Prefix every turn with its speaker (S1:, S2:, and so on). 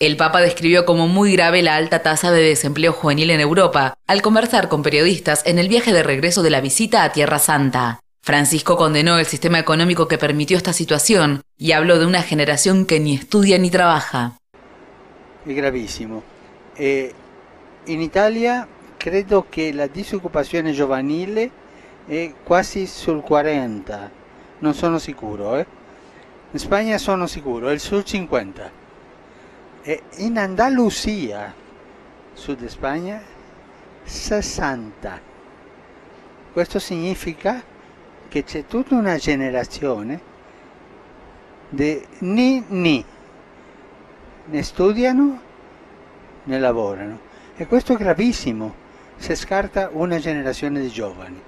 S1: El Papa describió como muy grave la alta tasa de desempleo juvenil en Europa al conversar con periodistas en el viaje de regreso de la visita a Tierra Santa. Francisco condenó el sistema económico que permitió esta situación y habló de una generación que ni estudia ni trabaja.
S2: Es gravísimo. Eh, en Italia creo que la disoccupazione giovanile è quasi sul 40, non sono sicuro. Eh? In Spagna sono sicuro, è sul 50. In Andalusia, sud Spagna, 60. Questo significa che c'è tutta una generazione di ni ni, ne studiano né lavorano. E questo è gravissimo, si scarta una generazione di giovani.